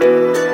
you